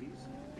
species